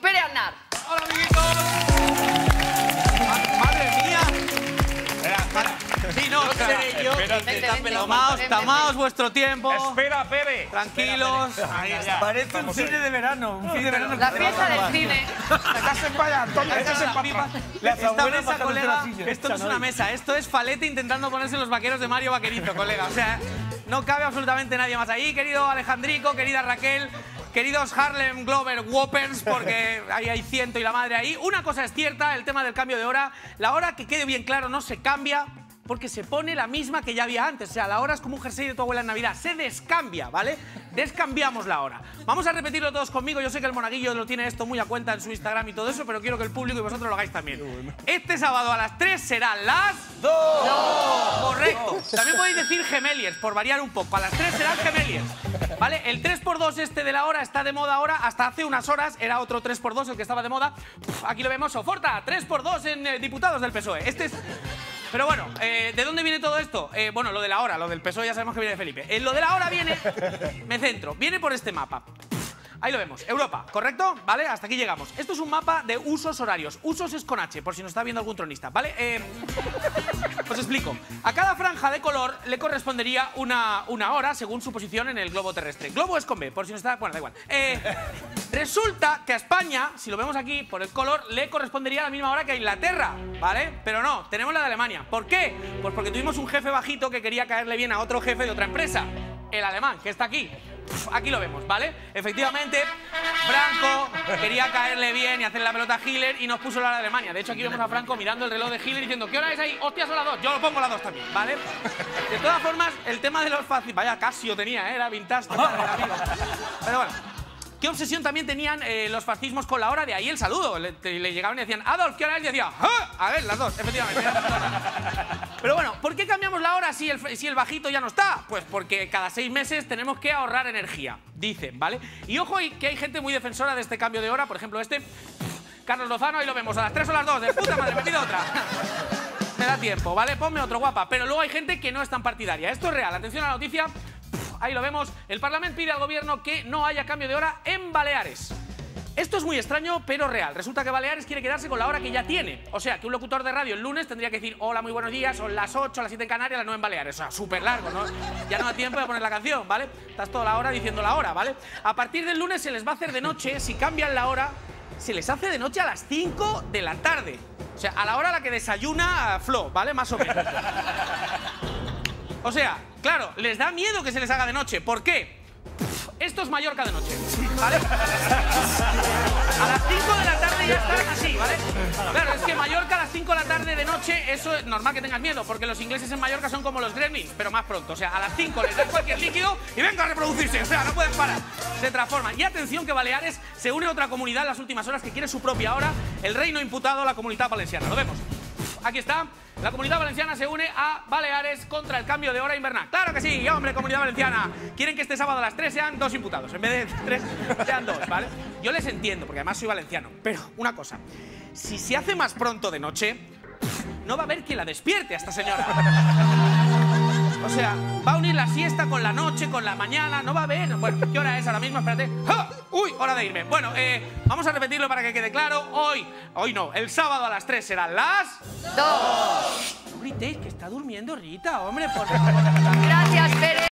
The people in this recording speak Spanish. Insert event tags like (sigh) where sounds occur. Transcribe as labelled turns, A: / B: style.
A: Pere Aznar.
B: ¡Hola, amiguitos! Ma- ¡Madre mía! Sí, no, seré yo. Tomaos, tomaos vuestro tiempo.
C: Espera, Pere.
B: Tranquilos. Ahí está.
D: Parece un cine de verano. Un cine de verano.
A: La fiesta del cine.
C: Estás en paya, Antonio. Estás en.
B: Esta mesa, colega, esto no es una mesa, esto es Falete intentando ponerse los vaqueros de Mario Vaquerito, colega. O sea, no cabe absolutamente nadie más ahí. Querido Alejandrico, querida Raquel, queridos Harlem Glover Whoppers, porque ahí hay ciento y la madre ahí. Una cosa es cierta, el tema del cambio de hora. La hora, que quede bien claro, no se cambia porque se pone la misma que ya había antes. O sea, la hora es como un jersey de tu abuela en Navidad. Se descambia, ¿vale? Descambiamos la hora. Vamos a repetirlo todos conmigo. Yo sé que el monaguillo lo tiene esto muy a cuenta en su Instagram y todo eso, pero quiero que el público y vosotros lo hagáis también. Este sábado a las 3 serán las... ¡Dos! Correcto. También podéis decir gemeliers, por variar un poco. A las 3 serán gemeliers. ¿Vale? El 3x2 este de la hora está de moda ahora. Hasta hace unas horas era otro 3x2 el que estaba de moda. Aquí lo vemos. Soforta, 3x2 en eh, diputados del PSOE. Este es... Pero bueno, eh, ¿de dónde viene todo esto? Eh, bueno, lo de la hora, lo del PSOE ya sabemos que viene de Felipe. Eh, lo de la hora viene, me centro, viene por este mapa. Ahí lo vemos, Europa, ¿correcto? ¿Vale? Hasta aquí llegamos. Esto es un mapa de usos horarios. Usos es con H, por si nos está viendo algún tronista, ¿vale? Eh, os explico. A cada franja de color le correspondería una, una hora según su posición en el globo terrestre. Globo es con B, por si no está... Bueno, da igual. Eh, resulta que a España, si lo vemos aquí por el color, le correspondería la misma hora que a Inglaterra, ¿vale? Pero no, tenemos la de Alemania. ¿Por qué? Pues porque tuvimos un jefe bajito que quería caerle bien a otro jefe de otra empresa. El alemán, que está aquí. Aquí lo vemos, ¿vale? Efectivamente, Franco quería caerle bien y hacerle la pelota a Hitler y nos puso la hora de Alemania. De hecho, aquí vemos a Franco mirando el reloj de Hitler diciendo ¿Qué hora es ahí? ¡Hostia, son las dos! Yo lo pongo las dos también, ¿vale? De todas formas, el tema de los fáciles... Vaya, Casio tenía, ¿eh? Era vintage. Pero bueno, ¿Qué obsesión también tenían eh, los fascismos con la hora? De ahí el saludo. Le, te- le llegaban y decían, Adolf, ¿qué hora es? Y decía, "Ah". A ver, las dos, efectivamente. Pero bueno, ¿por qué cambiamos la hora si el, si el bajito ya no está? Pues porque cada seis meses tenemos que ahorrar energía, dicen, ¿vale? Y ojo que hay gente muy defensora de este cambio de hora. Por ejemplo, este, Carlos Lozano, ahí lo vemos, a las tres o las dos. De puta madre, me pido otra. (laughs) Me da tiempo, ¿vale? Ponme otro guapa. Pero luego hay gente que no es tan partidaria. Esto es real. Atención a la noticia. Ahí lo vemos. El Parlamento pide al gobierno que no haya cambio de hora en Baleares. Esto es muy extraño, pero real. Resulta que Baleares quiere quedarse con la hora que ya tiene. O sea, que un locutor de radio el lunes tendría que decir, hola, muy buenos días, son las 8, las 7 en Canarias, las 9 en Baleares. O sea, súper largo, ¿no? Ya no da tiempo de poner la canción, ¿vale? Estás toda la hora diciendo la hora, ¿vale? A partir del lunes se les va a hacer de noche, si cambian la hora, se les hace de noche a las 5 de la tarde. O sea, a la hora a la que desayuna Flo, ¿vale? Más o menos. O sea, claro, les da miedo que se les haga de noche. ¿Por qué? Esto es Mallorca de noche, ¿vale? A las 5 de la tarde ya están así, ¿vale? Claro, es que Mallorca a las 5 de la tarde de noche, eso es normal que tengas miedo, porque los ingleses en Mallorca son como los gremlins, pero más pronto. O sea, a las 5 les dan cualquier líquido y venga a reproducirse. O sea, no pueden parar. Se transforman. Y atención que Baleares se une a otra comunidad en las últimas horas que quiere su propia hora, el reino imputado a la comunidad valenciana. Lo vemos. Aquí está. La comunidad valenciana se une a Baleares contra el cambio de hora invernal. ¡Claro que sí! ¡Hombre, comunidad valenciana! Quieren que este sábado a las 3 sean dos imputados. En vez de tres, sean dos, ¿vale? Yo les entiendo, porque además soy valenciano. Pero una cosa. Si se hace más pronto de noche, no va a haber quien la despierte a esta señora. O sea, va a unir la siesta con la noche, con la mañana, no va a haber. Bueno, ¿qué hora es ahora mismo? Espérate. ¡Ja! Uy, hora de irme. Bueno, eh, vamos a repetirlo para que quede claro. Hoy, hoy no, el sábado a las 3 serán las...
A: ¡Dos!
B: No gritéis, que está durmiendo Rita, hombre, por.
A: Gracias, Pérez.